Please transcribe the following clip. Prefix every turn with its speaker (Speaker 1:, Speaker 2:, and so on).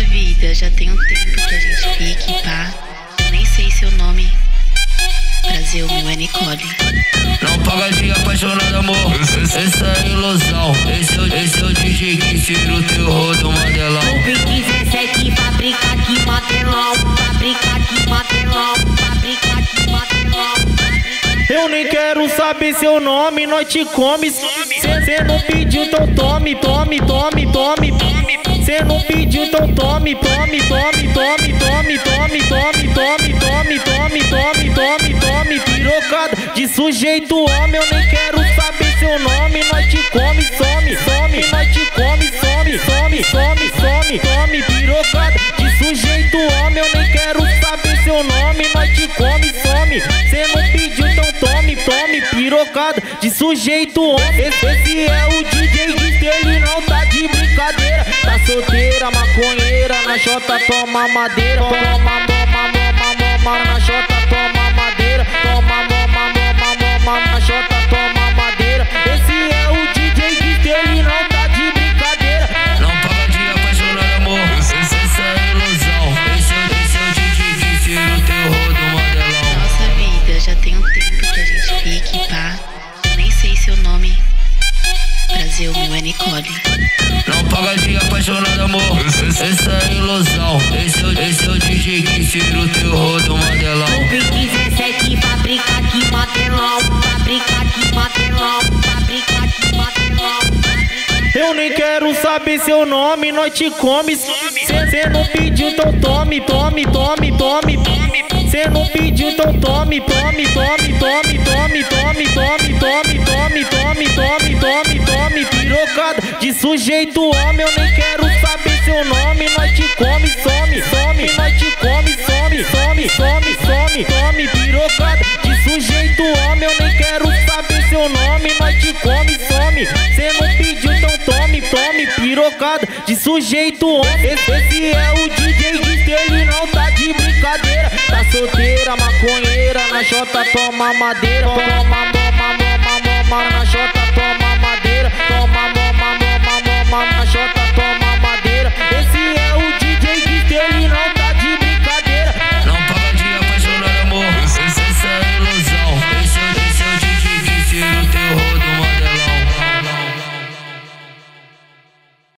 Speaker 1: Nossa vida já tem um tempo que a gente fica e pá. Eu nem sei seu nome. Prazer, o meu é Nicole.
Speaker 2: Não paga de apaixonado, amor. Essa é ilusão. Esse é, o- esse é o DJ que tira o teu rodo, Mandelão.
Speaker 3: Clube 17, fábrica aqui, matelão. Fábrica aqui, matelão. Fábrica aqui, matelão.
Speaker 4: Eu nem quero saber seu nome, nós te come. Cê não pediu, então tome, tome, tome, tome. Cê não pediu, então tome, tome, tome, tome, tome, tome, tome, tome, tome, tome, tome, tome, tome, pirocada de sujeito homem. Eu nem quero saber seu nome, nós te come, some, some, nós te come, some, some, some, some, tome, pirocada de sujeito homem. Eu nem quero saber seu nome, nós te come, some. Cê não pediu, então tome, tome, pirocada de sujeito homem. Esse é o chota toma madeira. Toma, toma, toma, toma, na chota toma madeira. Toma, toma, toma, toma, na chota toma madeira. Esse é o DJ que ele não tá de brincadeira.
Speaker 2: Não paga de apaixonado, amor. Essa é ilusão. Esse é, esse é o DJ que tira o teu rodo, Mandelão.
Speaker 1: Nossa vida já tem um tempo que a gente fica e pá. Eu nem sei seu nome. Meu é Nicole.
Speaker 2: Não paga de apaixonado, amor. Essa é ilusão. Esse é, o- esse é o DJ que tira o teu rodo, Mandelão.
Speaker 3: Clube 17, fábrica aqui, matelão. Fábrica aqui, matelão. Fábrica aqui, matelão.
Speaker 4: Eu nem quero saber seu nome, nós te come. Cê não pediu, então tome, tome, tome, tome. Cê não pediu, então tome, tome, tome, de sujeito homem. Eu nem quero saber seu nome, nós te come, some, some, nós te come, some, some, some, some, tome, pirocada de sujeito homem. Eu nem quero saber seu nome, nós te come, some. Cê não pediu, então tome, tome, pirocada de sujeito homem. Esse, esse é o DJ que ele não tá de brincadeira. Tá solteira, maconheira, na chota toma madeira. Toma madeira.